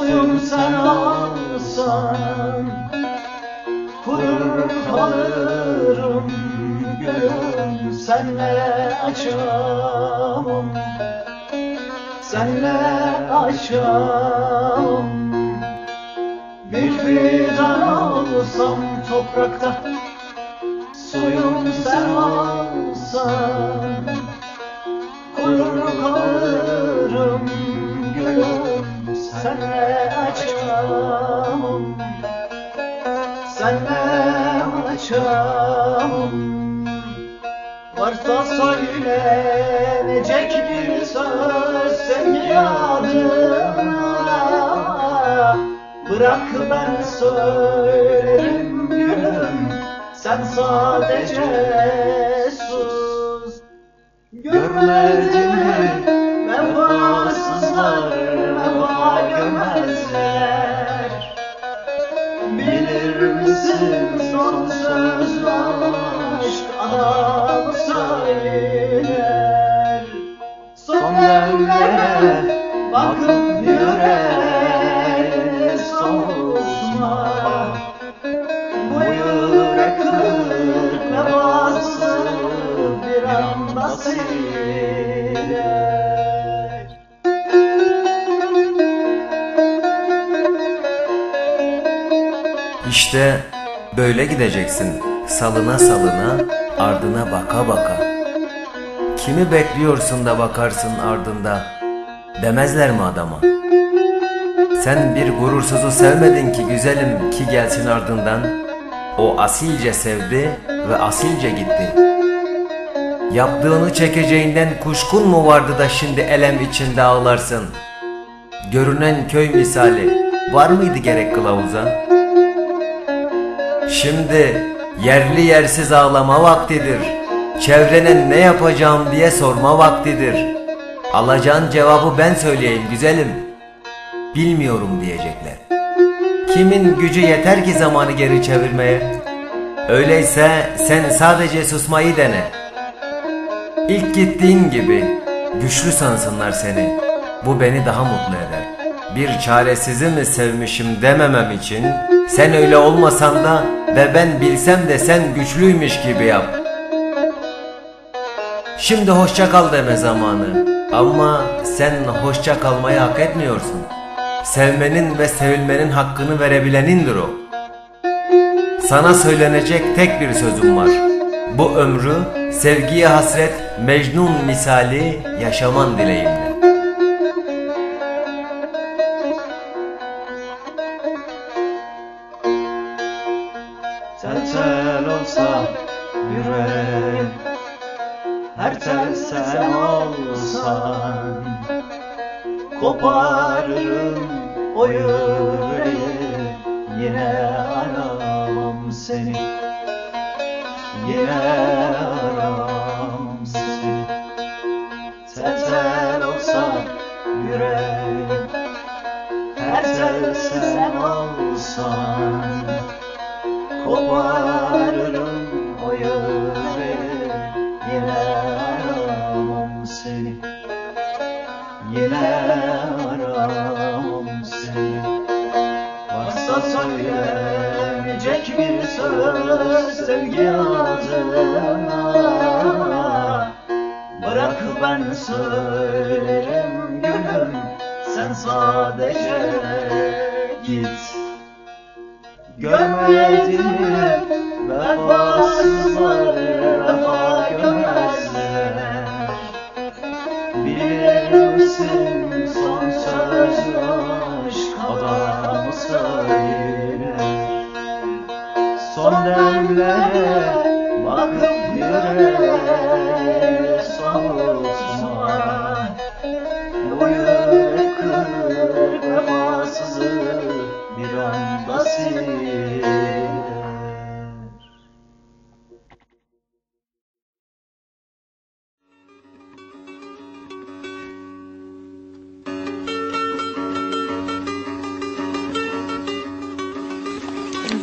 Suyum sen olsan Kurur kalırım gülüm Senle açamam. Senle açamam. Bir fidan olsam toprakta Suyum sen olsan Senle açamam. Senle açamam. Varsa söylenecek bir söz sevgi adına. Bırak ben söylerim gülüm. Sen sadece sus. Görmedin mi vefasızlar vefa gömezler Bilir misin son söz aşk adamı söyler Son demlere bakıp yüreğe soğutma Bu yürek kırık vefasız bir anda İşte böyle gideceksin salına salına ardına baka baka. Kimi bekliyorsun da bakarsın ardında demezler mi adama? Sen bir gurursuzu sevmedin ki güzelim ki gelsin ardından. O asilce sevdi ve asilce gitti. Yaptığını çekeceğinden kuşkun mu vardı da şimdi elem içinde ağlarsın? Görünen köy misali var mıydı gerek kılavuza? Şimdi yerli yersiz ağlama vaktidir. Çevrene ne yapacağım diye sorma vaktidir. Alacağın cevabı ben söyleyeyim güzelim. Bilmiyorum diyecekler. Kimin gücü yeter ki zamanı geri çevirmeye? Öyleyse sen sadece susmayı dene. İlk gittiğin gibi güçlü sansınlar seni. Bu beni daha mutlu eder. Bir çaresizi mi sevmişim dememem için sen öyle olmasan da ve ben bilsem de sen güçlüymüş gibi yap. Şimdi hoşça kal deme zamanı. Ama sen hoşça kalmayı hak etmiyorsun. Sevmenin ve sevilmenin hakkını verebilenindir o. Sana söylenecek tek bir sözüm var. Bu ömrü sevgiye hasret Mecnun misali yaşaman dileğimle. Tel olsa yürek Her tel sen olsan Koparırım o yüreği Yine aramam seni Yine aramam seni. Tel tel olsa yürek Her tel sen olsan Koparırım Varsa söylenecek bir söz Sevgi adına Bırak ben söylerim gülüm Sen sadece git. Görmedin mi vefasızlar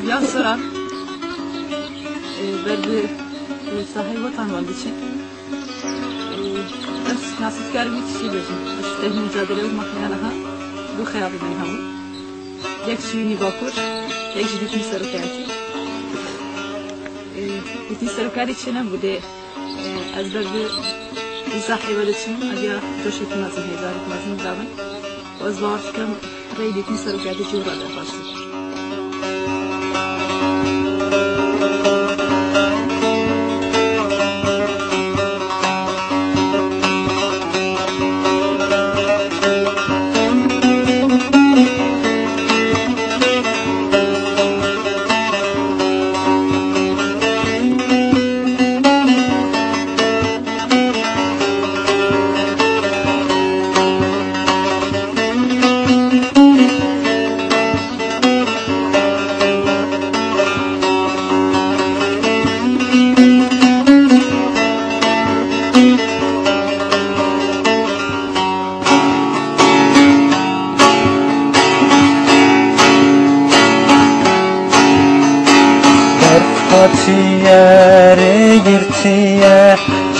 Yan Soran. ben de e, sahil vatanlandığı için e, nasip gelmek şey istiyorum. İşte mücadele olmakla daha bu hayatı ben hamur. Yak suyunu bakır, yak jiditini sarıkayacak. Jiditini e, sarıkayacak için bu de e, az da bir izah evaluasyonu adıya coş etmezim, hezar etmezim davran. Az bağırtıkam, rey jiditini sarıkayacak, jura da başlıyor.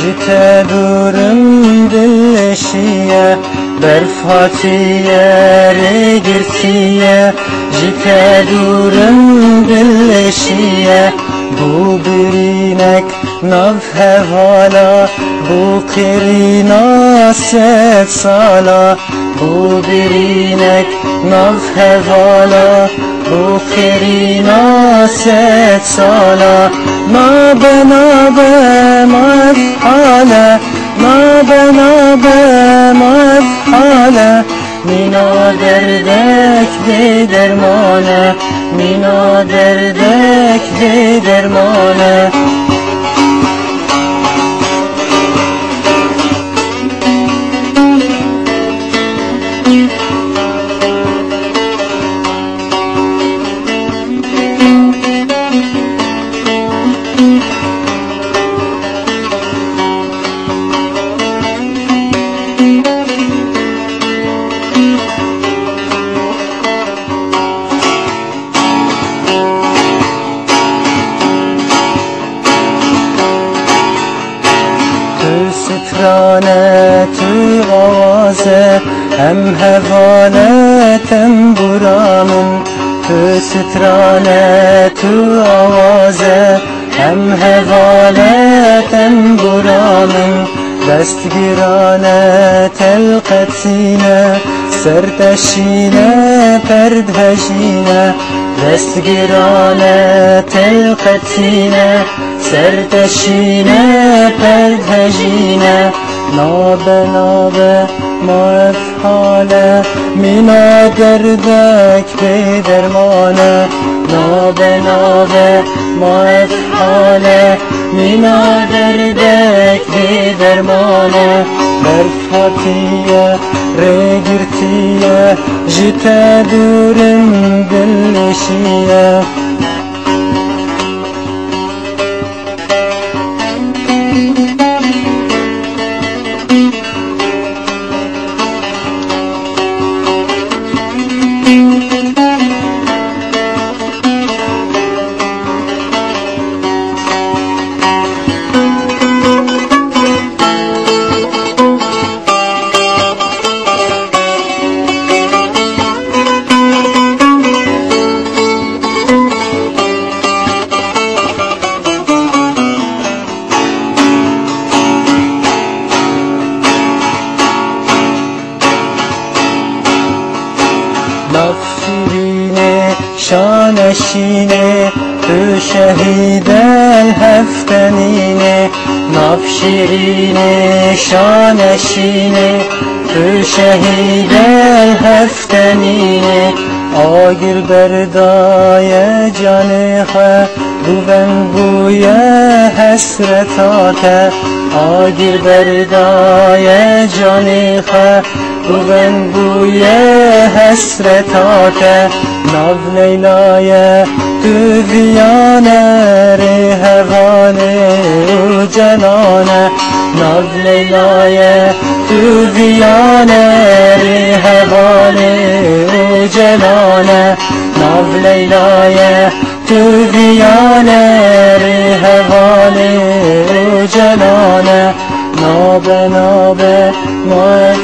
Jite durum dilleşiye Berf hatiye girtiye Jite durum dilleşiye Bu birinek نبه والا بو قرینا سالا. بو برینک نبه والا بو قرینا سالا. ما بنابه ما حالا ما بنابه ما حالا. مینا دردک بی درمانه مینا دردک بی درمانه هم Hem تم برامن تو سترانه تو آوازه. هم حوالتم برامن دستگیرانه تلقت سینه. سرتشینه پرد هشینه دستگیرانه تلقت سینه. سرتشینه پرد هشینه نابه نابه ما افحاله مینا دردک به درمانه نابه نابه ما افحاله مینا دردک به درمانه برفاتیه رگرتیه جتا دورم دلشیه مفسرین شانشینه تو شهید الهفتنین مبشرین شانشینه تو شهید الهفتنین آگر بردای جان خواه بوبن بویا حسرتاته آگر بردای جان خواه بغن بوی حسرتاته ناز لیلای تو دیانه ریحوانه او جنانه. ناز لیلای تو دیانه ریحوانه او جنانه. ناز لیلای تو دیانه ریحوانه او جنانه. نابه نابه ما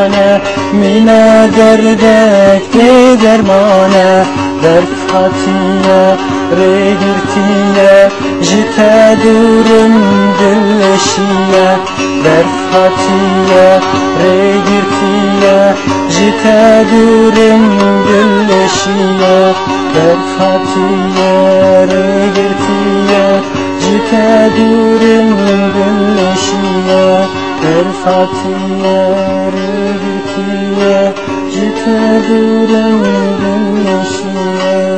mane Mine derde ki dermane? Dert hatiye regirtiye Jite durum gülleşiye Dert hatiye regirtiye Jite durum gülleşiye Dert hatiye regirtiye Jite durum gülleşiye Hatiye regirtiye jite durum gülleşiye